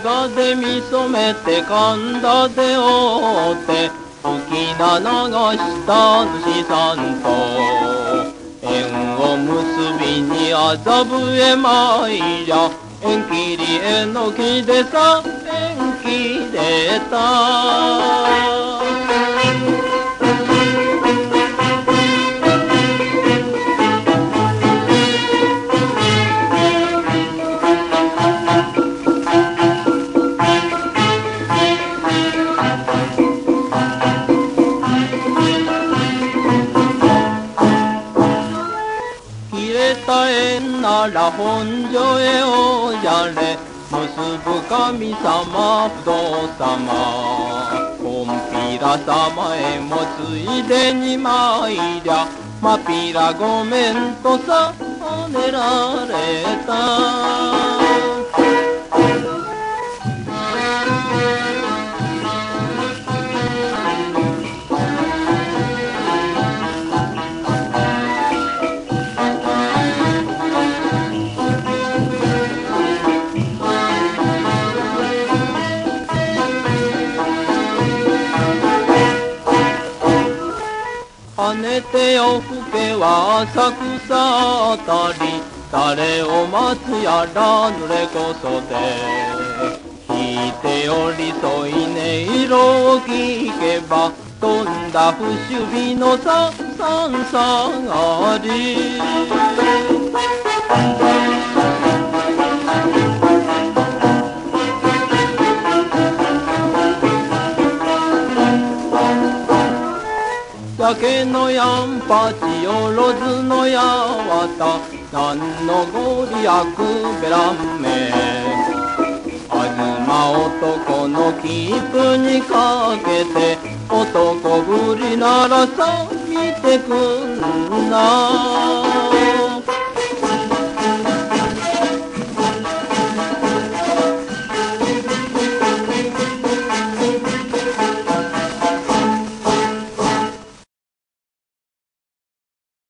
芝で見染めて神田で追って吹き名流した主さんと縁を結びに麻布へ参りゃ縁切りえのきでさ縁切れた。なら本所へおやれ。結ぶ神様不動様。コンピラ様へもついでに参りゃ。マピラごめんとさおねられた。跳ねてよふけは浅草あたり。誰を待つやら濡れこそで。聞いて寄り添い音色を聞けば飛んだ不守備のささんさがわけのやんぱちよろずのやわたなんのご利益べらんめ。あずま男の切符にかけて男ぶりならさ見てくんな。